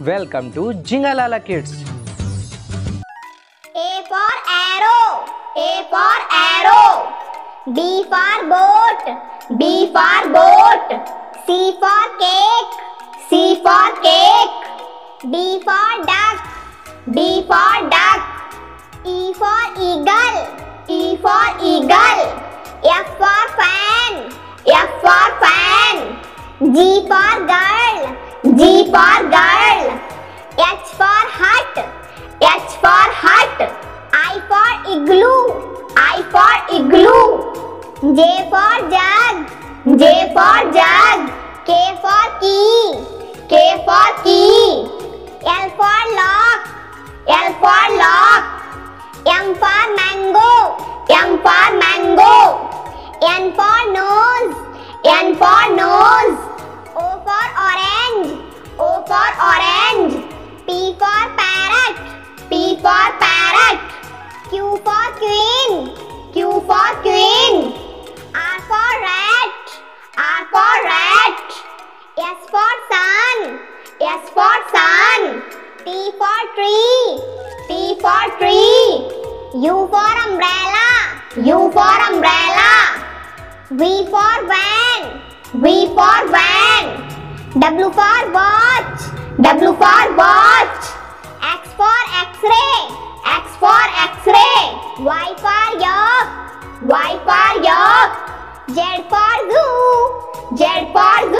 Welcome to Jingalala Kids. A for arrow, A for arrow. B for boat, B for boat. C for cake, C for cake. D for duck, D for duck. E for eagle, E for eagle. F for fan, F for fan. G for girl, G for girl. For hut. I for igloo, I for igloo. J for jug, J for jug. K for key, K for key. L for lock, L for lock. M for mango, M for mango. N for nose, N for queen, Q for queen. R for rat, R for rat. S for sun, S for sun. T for tree, T for tree. U for umbrella, U for umbrella. V for van, V for van. W for watch. dog. Y for dog. Z for zoo. Z for zoo.